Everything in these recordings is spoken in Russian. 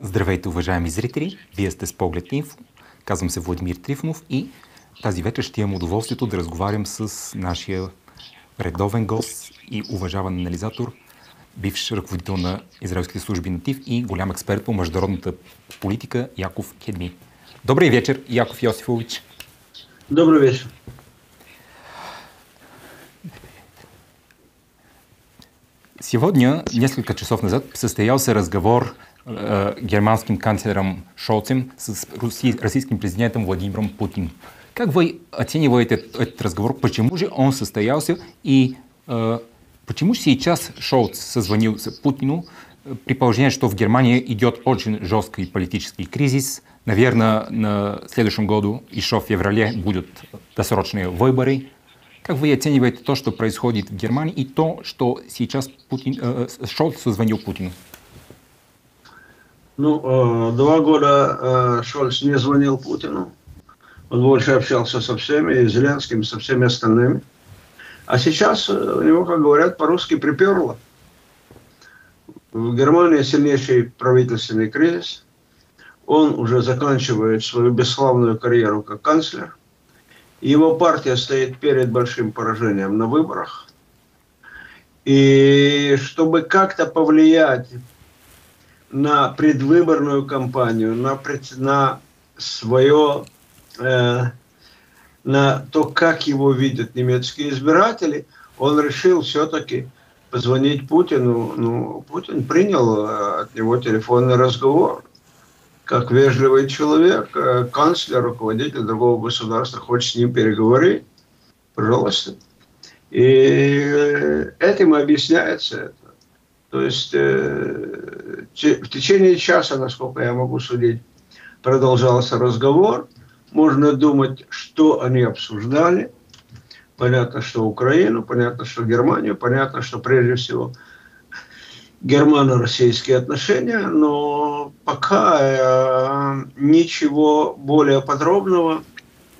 Здравейте, уважаеми зрители! Вие сте с Поглед Инфо. Казвам се Владимир Трифонов и тази вечер ще имам удоволствието да разговарям с нашия редовен гост и уважаван анализатор, бивш ръководител на израелските служби на ТИВ и голям експерт по международната политика Яков Кедми. Добрый вечер, Яков Йосифович. Добрый вечер. Сегодня, несколько часов назад, состоялся разговор э, германским канцлером Шолцем с российским президентом Владимиром Путиным. Как вы оцениваете этот, разговор? Почему же он состоялся и э, почему сейчас Шолц созвонился Путину при положении, что в Германии идет очень жесткий политический кризис? Наверное, на следующем году, еще в феврале, будут досрочные выборы. Как вы оцениваете то, что происходит в Германии, и то, что сейчас Путин, э, Шольц созвонил Путину? Ну, э, два года э, Шольц не звонил Путину. Он больше общался со всеми, и Зеленским, со всеми остальными. А сейчас э, у него, как говорят, по-русски приперло. В Германии сильнейший правительственный кризис. Он уже заканчивает свою бесславную карьеру как канцлер. Его партия стоит перед большим поражением на выборах. И чтобы как-то повлиять на предвыборную кампанию, на, пред, на свое, э, на то, как его видят немецкие избиратели, он решил все-таки позвонить Путину. Ну, Путин принял э, от него телефонный разговор. Как вежливый человек, э, канцлер, руководитель другого государства хочет с ним переговорить. Пожалуйста. И этим объясняется это. То есть э, в течение часа, насколько я могу судить, продолжался разговор. Можно думать, что они обсуждали. Понятно, что Украину, понятно, что Германию, понятно, что прежде всего германо-российские отношения, но пока э, ничего более подробного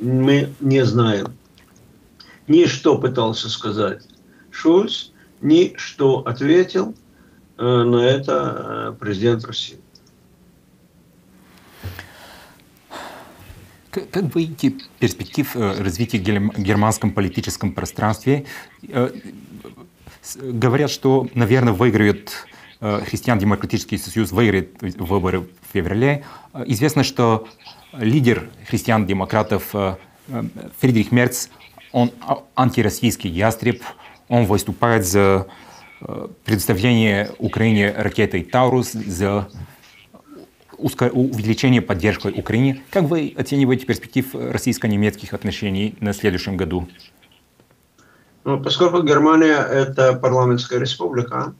мы не знаем. Ни что пытался сказать Шульц, ни что ответил – Э, на это э, президент России. Как вы видите перспектив развития в германском политическом пространстве? Говорят, что, наверное, выиграет Христиан-демократический союз, выиграет выборы в феврале. Известно, что лидер христиан-демократов Фридрих Мерц, он антироссийский ястреб, он выступает за предоставление Украине ракетой «Таурус» за увеличение поддержки Украине. Как вы оцениваете перспектив российско-немецких отношений на следующем году? Ну, поскольку Германия – это парламентская республика,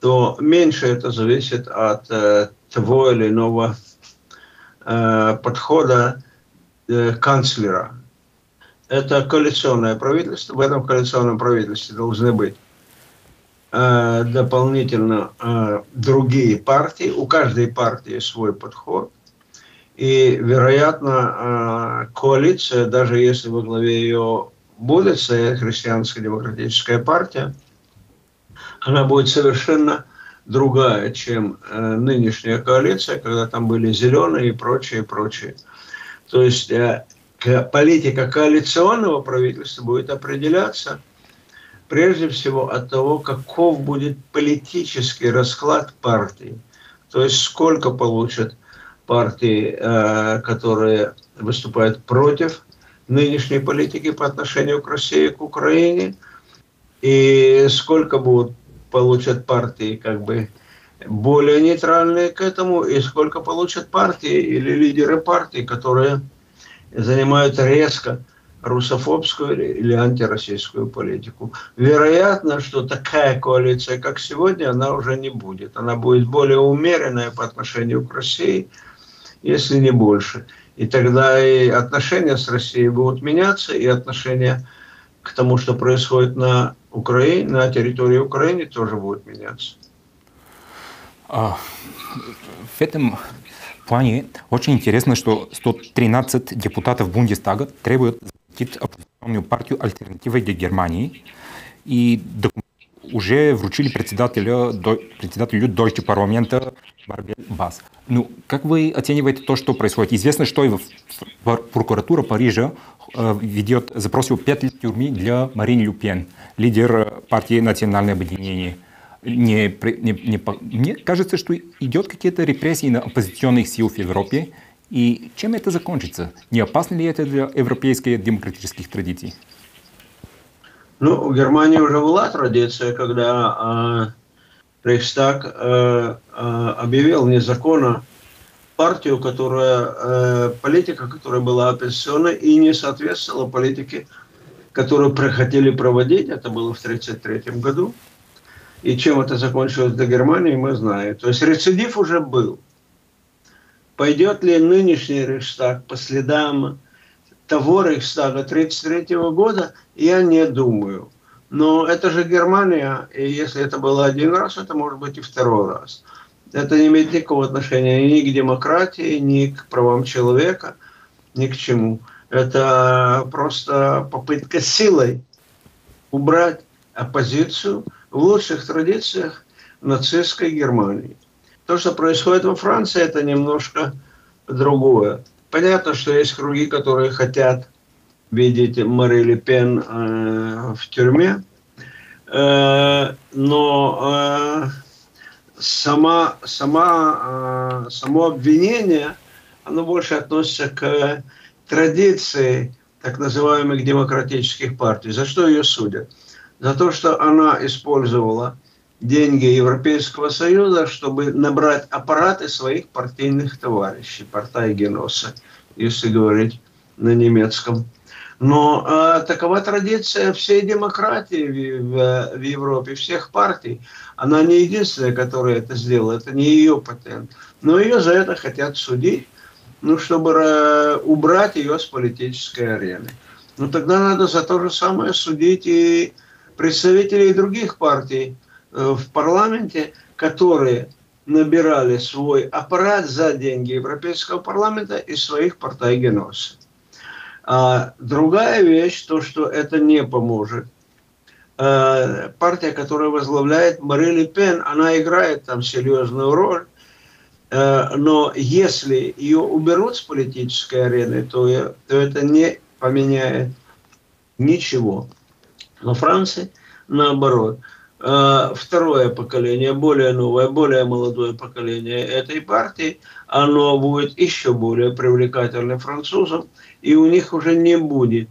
то меньше это зависит от э, того или иного э, подхода э, канцлера. Это коалиционное правительство. В этом коалиционном правительстве должны быть Э, дополнительно э, другие партии. У каждой партии свой подход. И, вероятно, э, коалиция, даже если во главе ее будет стоять христианская демократическая партия, она будет совершенно другая, чем нынешняя коалиция, когда там были зеленые и прочее, прочее. То есть политика коалиционного правительства будет определяться прежде всего от того, каков будет политический расклад партии. То есть сколько получат партии, э, которые выступают против нынешней политики по отношению к России, к Украине, и сколько будут получат партии как бы более нейтральные к этому, и сколько получат партии или лидеры партий, которые занимают резко русофобскую или антироссийскую политику. Вероятно, что такая коалиция, как сегодня, она уже не будет. Она будет более умеренная по отношению к России, если не больше. И тогда и отношения с Россией будут меняться, и отношения к тому, что происходит на Украине, на территории Украины, тоже будут меняться. А, в этом плане очень интересно, что 113 депутатов Бундестага требуют оппозиционную партию «Альтернатива для Германии». И уже вручили председателя, председателю Deutsche парламента Барбель Бас. Ну, как вы оцениваете то, что происходит? Известно, что и прокуратура Парижа ведет, запросил 5 лет тюрьмы для Марин Люпен, лидер партии «Национальное объединение». Не, не, не, мне кажется, что идет какие-то репрессии на оппозиционных сил в Европе. И чем это закончится? Не опасно ли это для европейских демократических традиций? Ну, в Германии уже была традиция, когда э, Рейхстаг э, э, объявил незаконно партию, которая, э, политика, которая была оппозиционной и не соответствовала политике, которую хотели проводить. Это было в 1933 году. И чем это закончилось для Германии, мы знаем. То есть рецидив уже был. Пойдет ли нынешний Рейхстаг по следам того Рейхстага 1933 года, я не думаю. Но это же Германия, и если это было один раз, это может быть и второй раз. Это не имеет никакого отношения ни к демократии, ни к правам человека, ни к чему. Это просто попытка силой убрать оппозицию в лучших традициях нацистской Германии. То, что происходит во Франции, это немножко другое. Понятно, что есть круги, которые хотят видеть Мари Ле Пен э, в тюрьме, э, но э, сама, сама, э, само обвинение, оно больше относится к традиции так называемых демократических партий. За что ее судят? За то, что она использовала деньги Европейского Союза, чтобы набрать аппараты своих партийных товарищей, партайгеноса, если говорить на немецком. Но э, такова традиция всей демократии в, в, в Европе, всех партий. Она не единственная, которая это сделала, это не ее патент. Но ее за это хотят судить, ну, чтобы э, убрать ее с политической арены. Ну, тогда надо за то же самое судить и представителей других партий, в парламенте, которые набирали свой аппарат за деньги Европейского парламента и своих партайгеносов. А другая вещь, то, что это не поможет. А, партия, которая возглавляет Мари Пен, она играет там серьезную роль. А, но если ее уберут с политической арены, то, то это не поменяет ничего. Во Франции наоборот – Э, второе поколение, более новое, более молодое поколение этой партии, оно будет еще более привлекательным французам, и у них уже не будет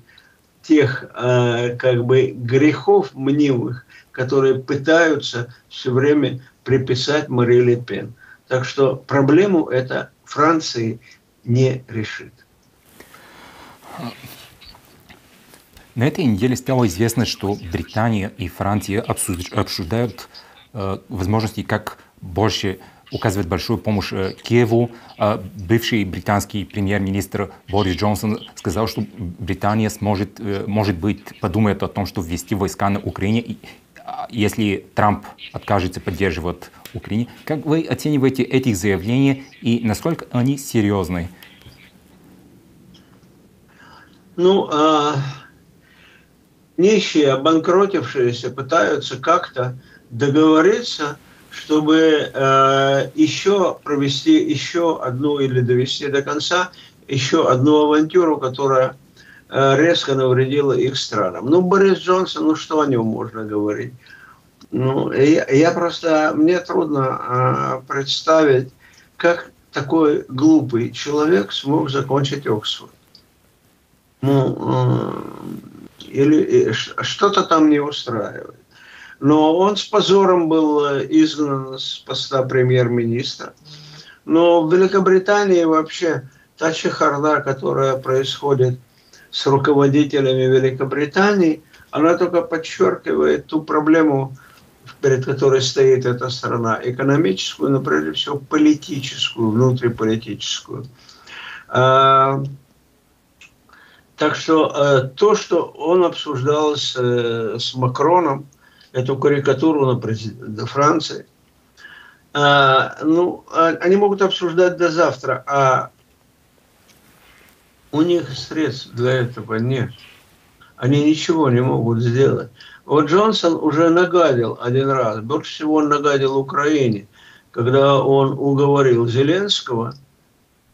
тех э, как бы грехов мнимых, которые пытаются все время приписать Мари Ле Пен. Так что проблему это Франции не решит. На этой неделе стало известно, что Британия и Франция обсуждают э, возможности, как больше указывать большую помощь э, Киеву. Э, бывший британский премьер-министр Борис Джонсон сказал, что Британия сможет, э, может быть, подумает о том, что ввести войска на Украине, и, а, если Трамп откажется поддерживать Украину. Как вы оцениваете эти заявления и насколько они серьезны? Ну, а нищие, обанкротившиеся пытаются как-то договориться, чтобы э, еще провести еще одну или довести до конца еще одну авантюру, которая э, резко навредила их странам. Ну, Борис Джонсон, ну что о нем можно говорить? Ну, я, я просто, мне трудно э, представить, как такой глупый человек смог закончить Оксфорд. Ну, э, или что-то там не устраивает. Но он с позором был э, изгнан с поста премьер-министра. Но в Великобритании вообще та чехарда, которая происходит с руководителями Великобритании, она только подчеркивает ту проблему, перед которой стоит эта страна, экономическую, но прежде всего политическую, внутриполитическую. Так что э, то, что он обсуждал с, э, с Макроном, эту карикатуру на президента Франции, э, ну, а, они могут обсуждать до завтра, а у них средств для этого нет. они ничего не могут сделать. Вот Джонсон уже нагадил один раз, больше всего он нагадил Украине, когда он уговорил Зеленского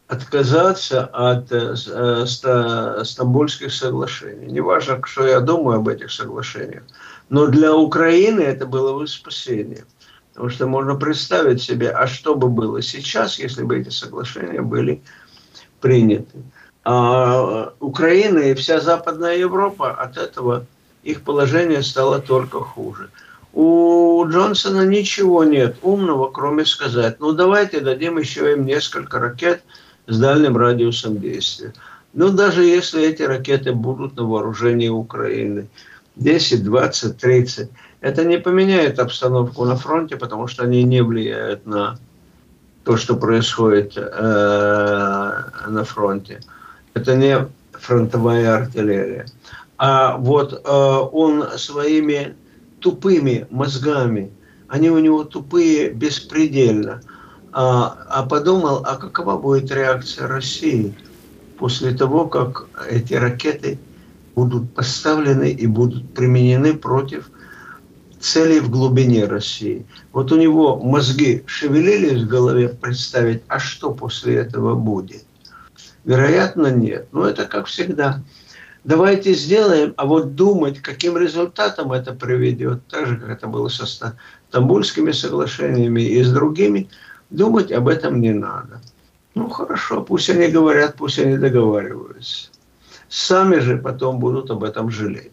отказаться от э, э, Стамбульских соглашений. Неважно, что я думаю об этих соглашениях, но для Украины это было бы спасение. Потому что можно представить себе, а что бы было сейчас, если бы эти соглашения были приняты. А Украина и вся Западная Европа от этого их положение стало только хуже. У Джонсона ничего нет умного, кроме сказать, ну давайте дадим еще им несколько ракет с дальним радиусом действия. Ну даже если эти ракеты будут на вооружении Украины, 10, 20, 30, это не поменяет обстановку на фронте, потому что они не влияют на то, что происходит э, на фронте. Это не фронтовая артиллерия. А вот э, он своими тупыми мозгами, они у него тупые беспредельно, а, а подумал, а какова будет реакция России после того, как эти ракеты будут поставлены и будут применены против целей в глубине России. Вот у него мозги шевелились в голове представить, а что после этого будет. Вероятно, нет. Но это как всегда. Давайте сделаем, а вот думать, каким результатом это приведет, так же, как это было со Стамбульскими соглашениями и с другими, думать об этом не надо. Ну хорошо, пусть они говорят, пусть они договариваются. Сами же потом будут об этом жалеть.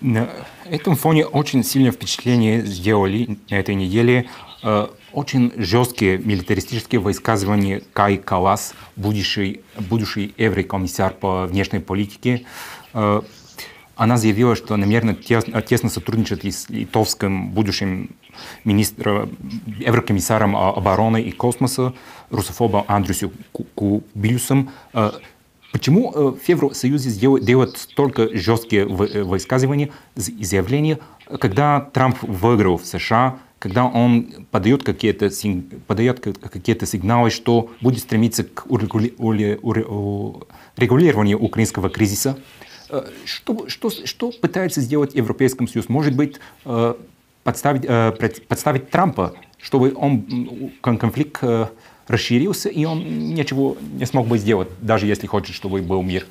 На этом фоне очень сильное впечатление сделали на этой неделе э, очень жесткие милитаристические высказывания Кай Калас, будущий, будущий еврокомиссар по внешней политике. Э, она заявила, что намерена тесно, сотрудничать с литовским будущим министром, еврокомиссаром обороны и космоса, русофобом Андрюсом Кубиусом. Э, почему в Евросоюзе делают столько жесткие высказывания и заявления, когда Трамп выиграл в США, когда он подает какие-то, подает какие-то сигналы, что будет стремиться к урегулированию украинского кризиса, что, что, что пытается сделать Европейский Союз? Может быть, э, подставить, э, подставить Трампа, чтобы он, конфликт расширился, и он ничего не смог бы сделать, даже если хочет, чтобы был мир?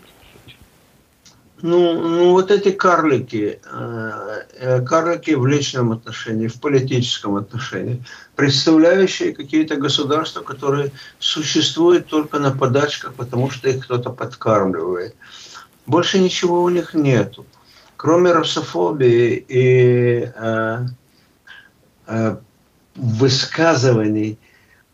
Ну, ну вот эти карлики, э, э, карлики в личном отношении, в политическом отношении, представляющие какие-то государства, которые существуют только на подачках, потому что их кто-то подкармливает. Больше ничего у них нету. Кроме русофобии и э, э, высказываний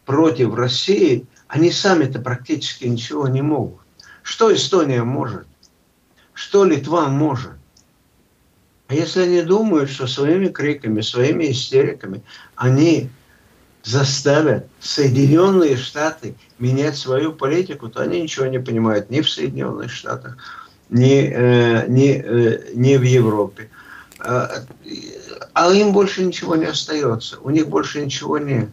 против России, они сами-то практически ничего не могут. Что Эстония может? что Литва может. А если они думают, что своими криками, своими истериками они заставят Соединенные Штаты менять свою политику, то они ничего не понимают ни в Соединенных Штатах, ни, ни, ни в Европе. А, а им больше ничего не остается, у них больше ничего нет.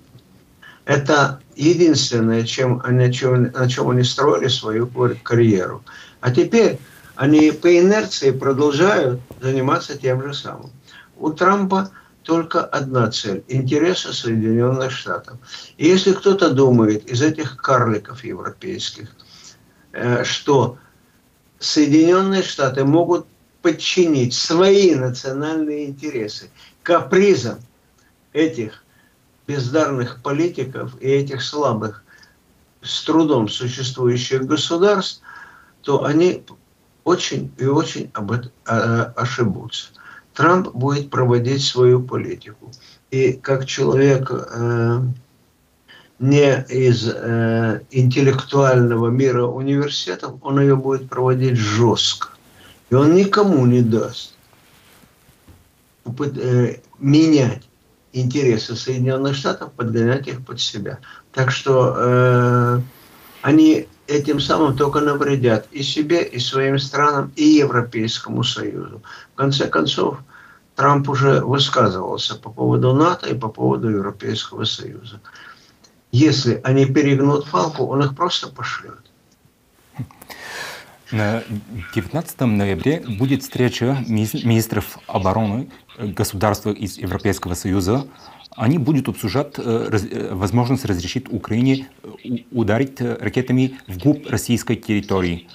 Это единственное, чем, на, чем, на чем они строили свою карьеру. А теперь они по инерции продолжают заниматься тем же самым. У Трампа только одна цель – интересы Соединенных Штатов. И если кто-то думает из этих карликов европейских, э, что Соединенные Штаты могут подчинить свои национальные интересы капризам этих бездарных политиков и этих слабых, с трудом существующих государств, то они очень и очень об этом а, ошибутся. Трамп будет проводить свою политику. И как человек э, не из э, интеллектуального мира университетов, он ее будет проводить жестко. И он никому не даст э, менять интересы Соединенных Штатов, подгонять их под себя. Так что э, они этим самым только навредят и себе, и своим странам, и Европейскому Союзу. В конце концов, Трамп уже высказывался по поводу НАТО и по поводу Европейского Союза. Если они перегнут палку, он их просто пошлет. На 19 ноября будет встреча министров обороны государств из Европейского Союза. Они будут обсуждать э, возможность разрешить Украине ударить ракетами вглубь российской территории.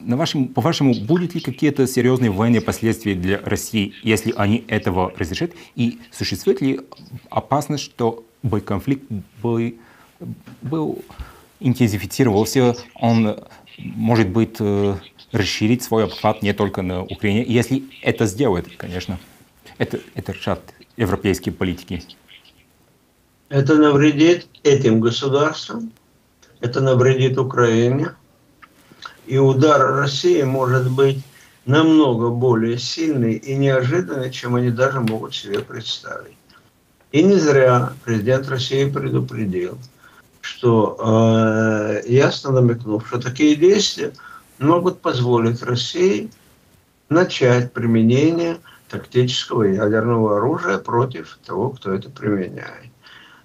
На вашем, по-вашему, будут ли какие-то серьезные военные последствия для России, если они этого разрешат? И существует ли опасность, что боеконфликт был, был интенсифицировался, он может быть э, расширить свой обхват не только на Украине, если это сделает, конечно. Это, это решат европейские политики. Это навредит этим государствам, это навредит Украине, и удар России может быть намного более сильный и неожиданный, чем они даже могут себе представить. И не зря президент России предупредил, что э, ясно намекнув, что такие действия могут позволить России начать применение тактического ядерного оружия против того, кто это применяет.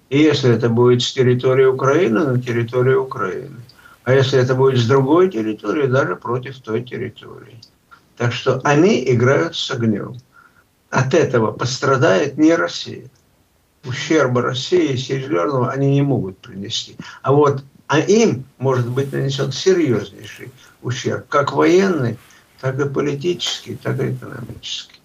И если это будет с территории Украины, на территории Украины. А если это будет с другой территории, даже против той территории. Так что они играют с огнем. От этого пострадает не Россия. Ущерба России серьезного они не могут принести. А вот а им может быть нанесен серьезнейший ущерб, как военный, так и политический, так и экономический.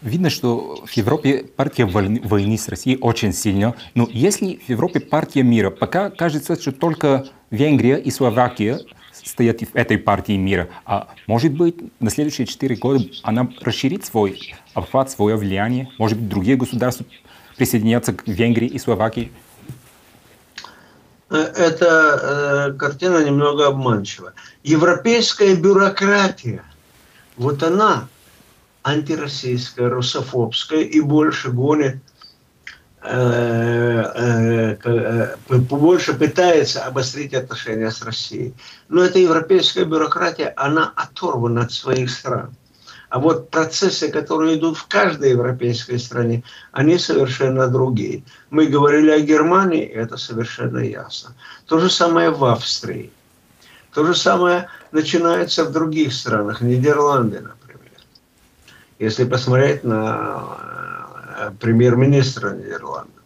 Видно, что в Европе партия войны, с Россией очень сильна. Но если в Европе партия мира, пока кажется, что только Венгрия и Словакия стоят в этой партии мира. А может быть, на следующие четыре года она расширит свой обхват, свое влияние? Может быть, другие государства присоединятся к Венгрии и Словакии? Эта э, картина немного обманчива. Европейская бюрократия, вот она антироссийская, русофобская и больше гонит, э, э, э, больше пытается обострить отношения с Россией. Но эта европейская бюрократия, она оторвана от своих стран. А вот процессы, которые идут в каждой европейской стране, они совершенно другие. Мы говорили о Германии, это совершенно ясно. То же самое в Австрии. То же самое начинается в других странах, Нидерланды, если посмотреть на э, премьер-министра Нидерландов.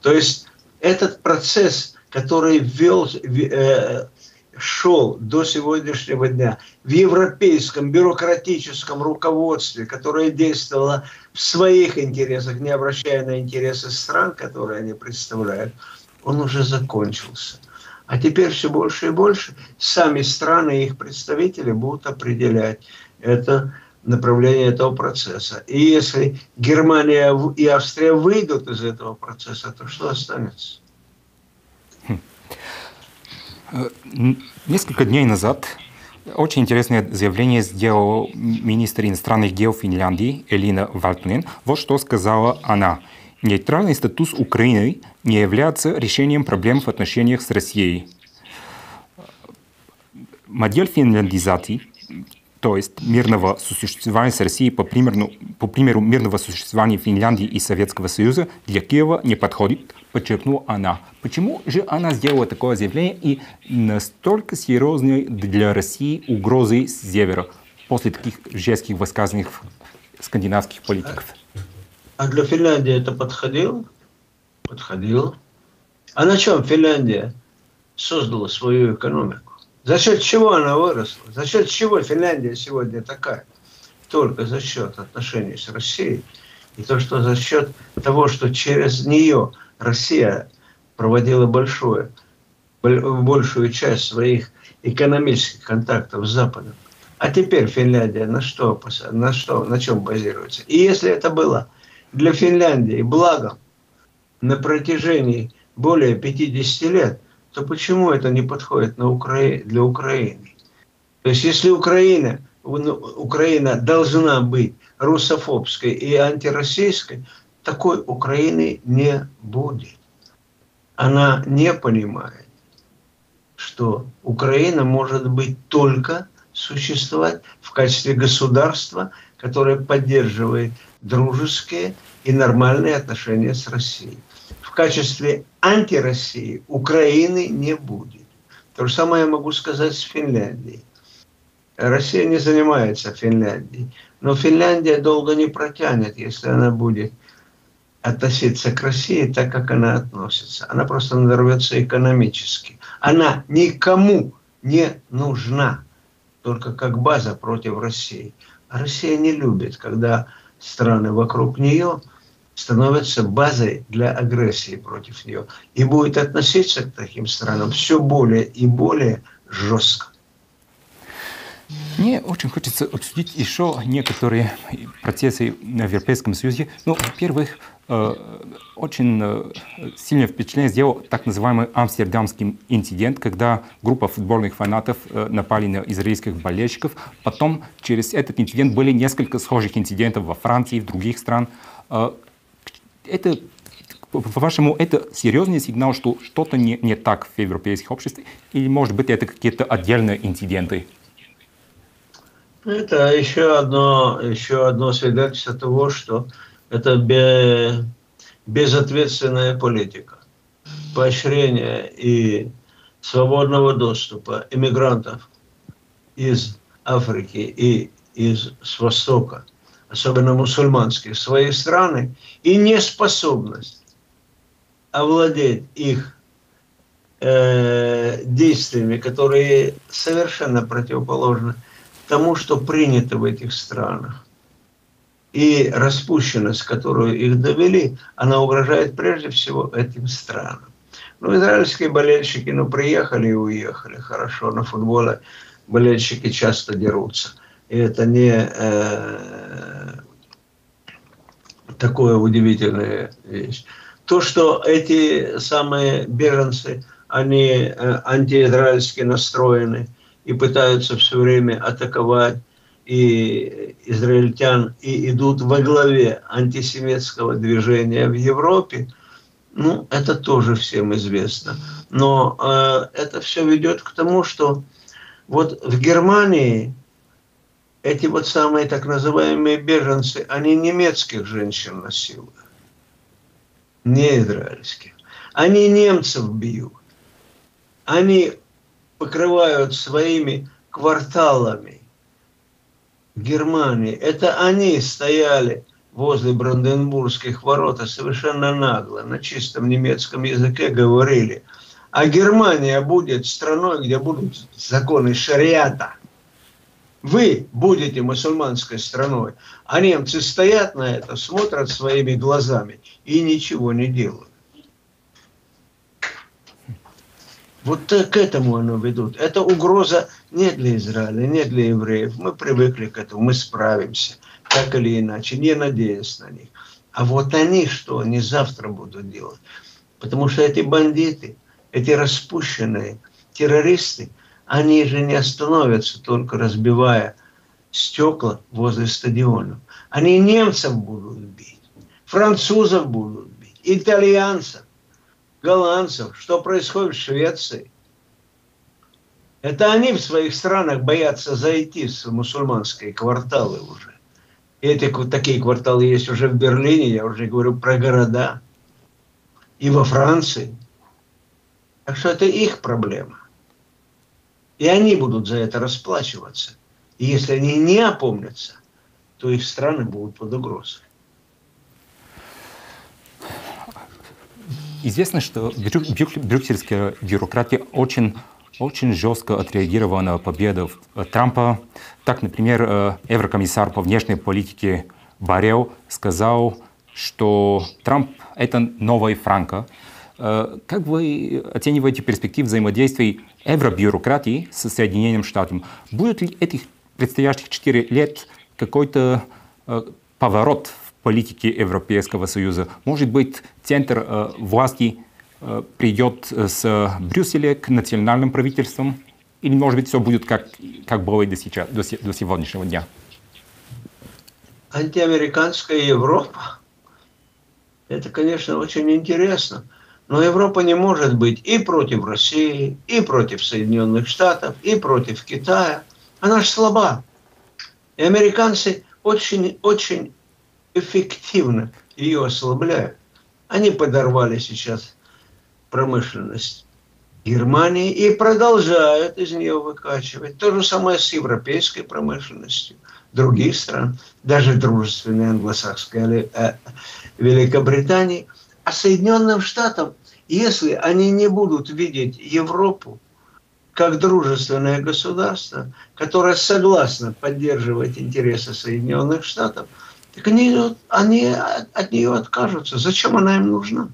То есть этот процесс, который вел, э, шел до сегодняшнего дня в европейском бюрократическом руководстве, которое действовало в своих интересах, не обращая на интересы стран, которые они представляют, он уже закончился. А теперь все больше и больше сами страны и их представители будут определять это направление этого процесса. И если Германия и Австрия выйдут из этого процесса, то что останется? Хм. Э, несколько дней назад очень интересное заявление сделал министр иностранных дел Финляндии Элина Вальтунен. Вот что сказала она. Нейтральный статус Украины не является решением проблем в отношениях с Россией. Модель финляндизации то есть мирного существования с Россией по примеру, по примеру мирного существования Финляндии и Советского Союза для Киева не подходит, подчеркнула она. Почему же она сделала такое заявление и настолько серьезной для России угрозы с севера после таких жестких высказываний скандинавских политиков? А для Финляндии это подходило? Подходило. А на чем Финляндия создала свою экономику? За счет чего она выросла? За счет чего Финляндия сегодня такая? Только за счет отношений с Россией. И то, что за счет того, что через нее Россия проводила большое, большую часть своих экономических контактов с Западом. А теперь Финляндия на что, на что, на чем базируется? И если это было для Финляндии благом на протяжении более 50 лет, то почему это не подходит на Укра... для Украины? То есть если Украина, ну, Украина должна быть русофобской и антироссийской, такой Украины не будет. Она не понимает, что Украина может быть только существовать в качестве государства, которое поддерживает дружеские и нормальные отношения с Россией. Качестве антироссии Украины не будет. То же самое я могу сказать с Финляндией. Россия не занимается Финляндией. Но Финляндия долго не протянет, если она будет относиться к России так, как она относится. Она просто надорвется экономически. Она никому не нужна, только как база против России. А Россия не любит, когда страны вокруг нее становятся базой для агрессии против нее. И будет относиться к таким странам все более и более жестко. Мне очень хочется обсудить еще некоторые процессы в Европейском Союзе. Ну, во-первых, э, очень э, сильное впечатление сделал так называемый амстердамский инцидент, когда группа футбольных фанатов э, напали на израильских болельщиков. Потом через этот инцидент были несколько схожих инцидентов во Франции и в других странах. Это по-вашему, это серьезный сигнал, что что-то не, не так в европейских обществах? Или, может быть, это какие-то отдельные инциденты? Это еще одно, еще одно свидетельство того, что это безответственная политика. Поощрение и свободного доступа иммигрантов из Африки и из с Востока, особенно мусульманских, в свои страны, и неспособность овладеть их э, действиями, которые совершенно противоположны тому, что принято в этих странах. И распущенность, которую их довели, она угрожает прежде всего этим странам. Ну, израильские болельщики, ну, приехали и уехали, хорошо, на футболе болельщики часто дерутся. И это не э, такое удивительная вещь. То, что эти самые беженцы, они э, антиизраильски настроены, и пытаются все время атаковать и израильтян, и идут во главе антисемитского движения в Европе, ну, это тоже всем известно. Но э, это все ведет к тому, что вот в Германии эти вот самые так называемые беженцы, они немецких женщин насилуют, не израильских. Они немцев бьют. Они покрывают своими кварталами Германии. Это они стояли возле Бранденбургских ворот и совершенно нагло на чистом немецком языке говорили, а Германия будет страной, где будут законы шариата. Вы будете мусульманской страной. А немцы стоят на это, смотрят своими глазами и ничего не делают. Вот к этому оно ведут. Это угроза не для Израиля, не для евреев. Мы привыкли к этому, мы справимся, так или иначе, не надеясь на них. А вот они что, они завтра будут делать? Потому что эти бандиты, эти распущенные террористы, они же не остановятся, только разбивая стекла возле стадионов. Они немцев будут бить, французов будут бить, итальянцев голландцев, что происходит в Швеции. Это они в своих странах боятся зайти в мусульманские кварталы уже. И эти, такие кварталы есть уже в Берлине, я уже говорю про города. И во Франции. Так что это их проблема. И они будут за это расплачиваться. И если они не опомнятся, то их страны будут под угрозой. Известно, что брюссельская бюрократия очень, очень жестко отреагировала на победу Трампа. Так, например, э, еврокомиссар по внешней политике Барел сказал, что Трамп — это новая Франко. Э, как вы оцениваете перспективы взаимодействия евробюрократии с Соединенным Штатами? Будет ли этих предстоящих четыре лет какой-то э, поворот политики Европейского Союза. Может быть, центр э, власти придет с Брюсселя к национальным правительствам? Или, может быть, все будет как, как было и до, сейчас, до, до сегодняшнего дня? Антиамериканская Европа – это, конечно, очень интересно. Но Европа не может быть и против России, и против Соединенных Штатов, и против Китая. Она же слаба. И американцы очень-очень эффективно ее ослабляют. Они подорвали сейчас промышленность Германии и продолжают из нее выкачивать. То же самое с европейской промышленностью других стран, даже дружественной англосакской э, Великобритании. А Соединенным Штатам, если они не будут видеть Европу как дружественное государство, которое согласно поддерживать интересы Соединенных Штатов, так они, они от нее откажутся. Зачем она им нужна?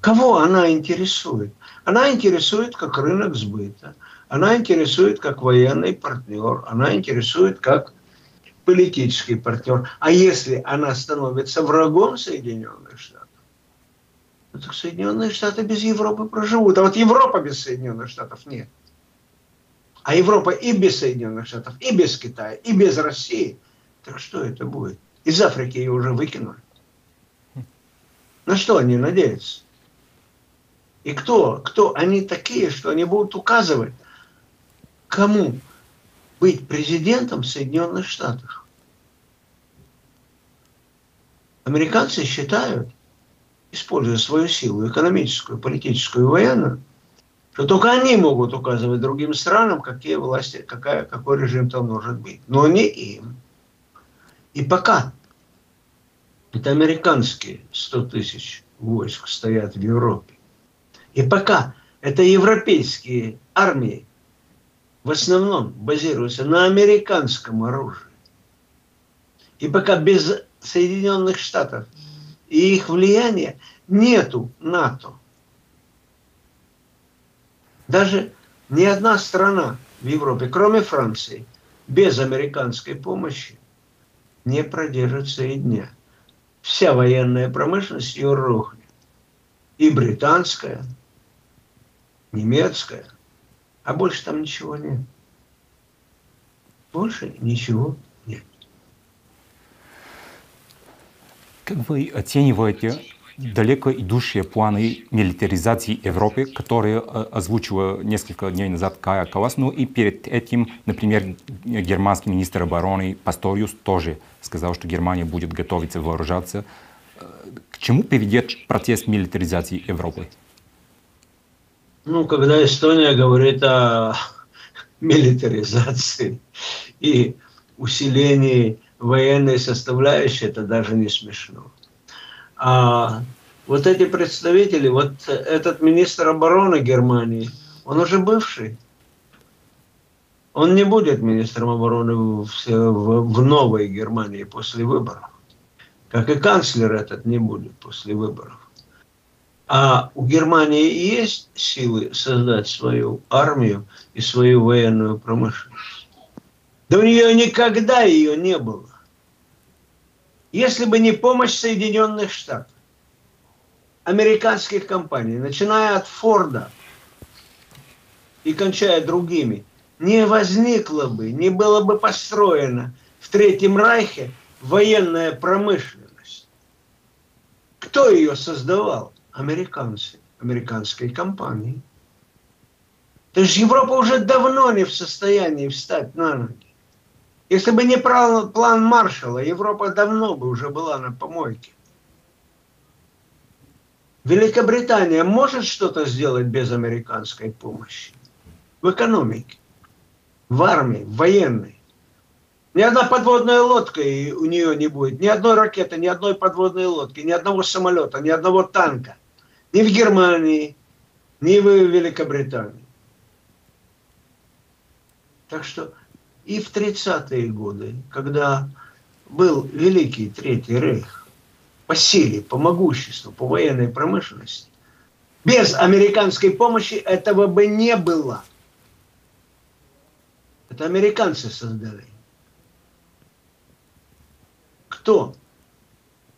Кого она интересует? Она интересует как рынок сбыта, она интересует как военный партнер, она интересует как политический партнер. А если она становится врагом Соединенных Штатов, ну, так Соединенные Штаты без Европы проживут. А вот Европа без Соединенных Штатов нет. А Европа и без Соединенных Штатов, и без Китая, и без России. Так что это будет? Из Африки ее уже выкинули. На что они надеются? И кто? Кто они такие, что они будут указывать, кому быть президентом Соединенных Штатов? Американцы считают, используя свою силу, экономическую, политическую и военную, что только они могут указывать другим странам, какие власти, какая, какой режим там может быть. Но не им. И пока это американские 100 тысяч войск стоят в Европе, и пока это европейские армии в основном базируются на американском оружии, и пока без Соединенных Штатов и их влияния нету НАТО. Даже ни одна страна в Европе, кроме Франции, без американской помощи не продержится и дня. Вся военная промышленность ее рухнет. И британская, немецкая, а больше там ничего нет. Больше ничего Как вы оцениваете далеко идущие планы милитаризации Европы, которые озвучила несколько дней назад Кая Калас, ну и перед этим, например, германский министр обороны Пасториус тоже сказал, что Германия будет готовиться вооружаться. К чему приведет процесс милитаризации Европы? Ну, когда Эстония говорит о милитаризации и усилении военной составляющей, это даже не смешно. А вот эти представители, вот этот министр обороны Германии, он уже бывший. Он не будет министром обороны в, в, в новой Германии после выборов. Как и канцлер этот не будет после выборов. А у Германии есть силы создать свою армию и свою военную промышленность. Да у нее никогда ее не было если бы не помощь Соединенных Штатов, американских компаний, начиная от Форда и кончая другими, не возникло бы, не было бы построено в Третьем Райхе военная промышленность. Кто ее создавал? Американцы, американские компании. То есть Европа уже давно не в состоянии встать на ноги. Если бы не план Маршала, Европа давно бы уже была на помойке. Великобритания может что-то сделать без американской помощи? В экономике, в армии, в военной. Ни одна подводная лодка у нее не будет, ни одной ракеты, ни одной подводной лодки, ни одного самолета, ни одного танка. Ни в Германии, ни в Великобритании. Так что и в 30-е годы, когда был Великий Третий Рейх по силе, по могуществу, по военной промышленности, без американской помощи этого бы не было. Это американцы создали. Кто?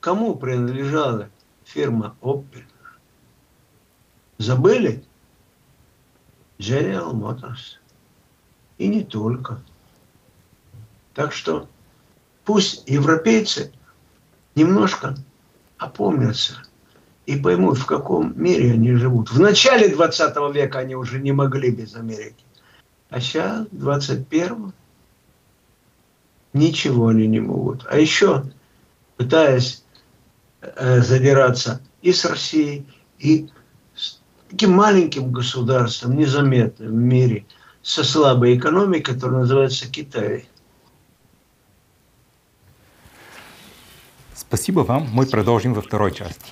Кому принадлежала фирма Opel? Забыли? General Motors. И не только. Так что пусть европейцы немножко опомнятся и поймут, в каком мире они живут. В начале 20 века они уже не могли без Америки. А сейчас, в 21 ничего они не могут. А еще, пытаясь э, задираться и с Россией, и таким маленьким государством, незаметным в мире, со слабой экономикой, которая называется Китай. Спасибо вам. Мы продолжим во второй части.